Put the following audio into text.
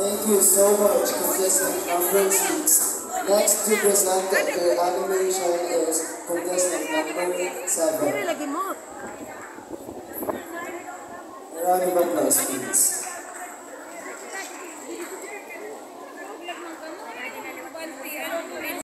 Thank you so much, contestant number six. Next to present the animation is contestant number seven. Round of applause, please.